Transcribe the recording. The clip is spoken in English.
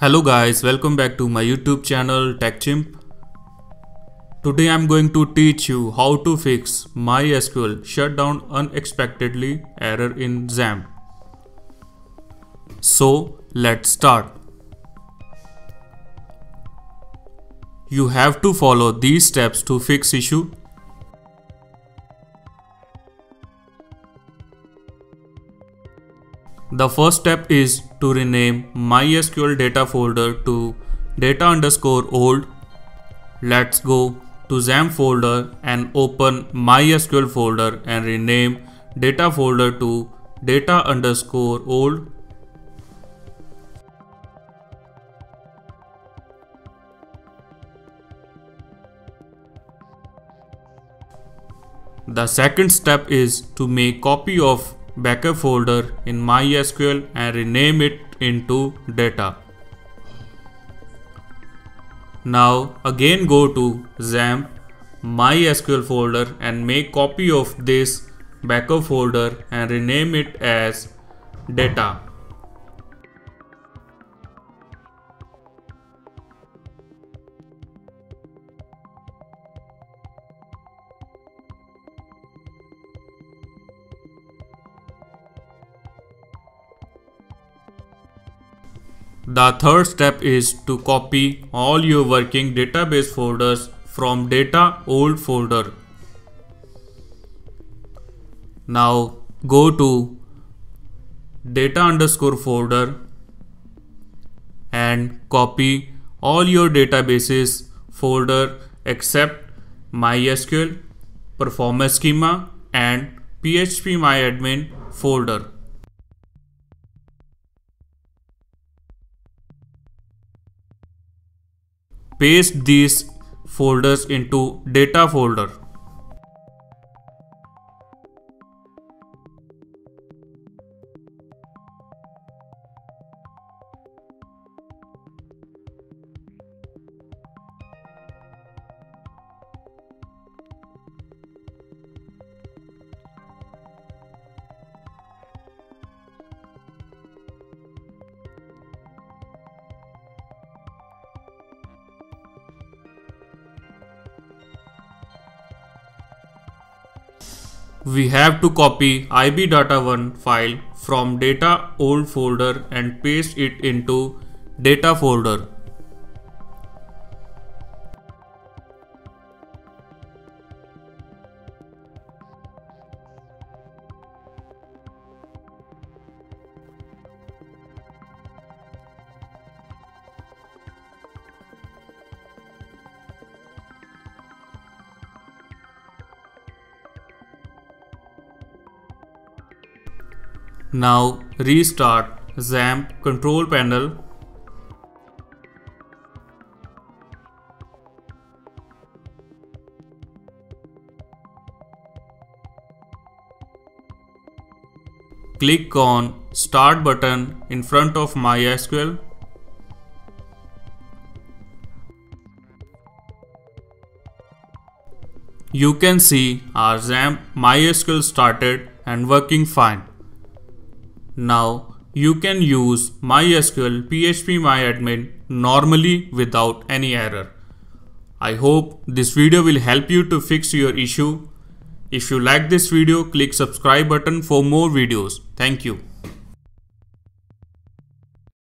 Hello guys, welcome back to my YouTube channel TechChimp. Today I'm going to teach you how to fix MySQL shutdown unexpectedly error in XAMPP. So let's start. You have to follow these steps to fix issue. The first step is to rename MySQL data folder to data underscore old. Let's go to XAMPP folder and open MySQL folder and rename data folder to data underscore old. The second step is to make copy of backup folder in MySQL and rename it into data. Now again go to XAMPP MySQL folder and make copy of this backup folder and rename it as data. The third step is to copy all your working database folders from data old folder. Now go to data underscore folder and copy all your databases folder except MySQL, Performance Schema and PHPMyAdmin folder. Paste these folders into data folder. We have to copy ibdata1 file from data old folder and paste it into data folder. Now restart XAMPP control panel. Click on start button in front of MySQL. You can see our XAMPP MySQL started and working fine. Now you can use MySQL PHP PHPMyAdmin normally without any error. I hope this video will help you to fix your issue. If you like this video, click subscribe button for more videos. Thank you.